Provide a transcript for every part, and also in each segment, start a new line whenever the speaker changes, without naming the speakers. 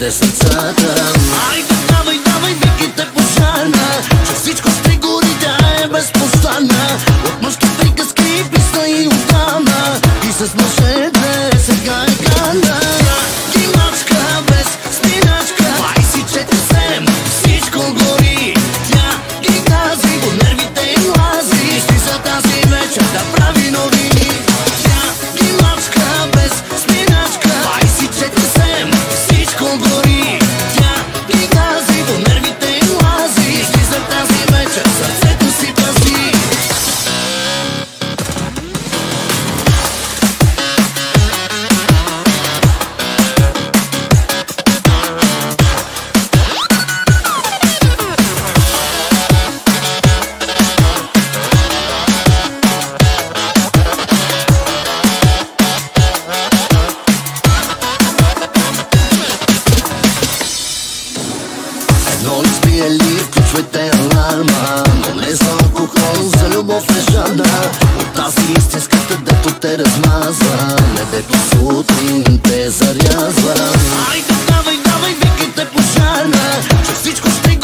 dessen Zartem. Спияли включвайте аларма. Но не за алкохол, за любов не жада. От тази истинската, дето те размазва Не сутрин те зарязва. Айде, давай, давай, викайте пожарна Че всичко ще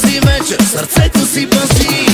mrazí večer, srdce tu si pasí.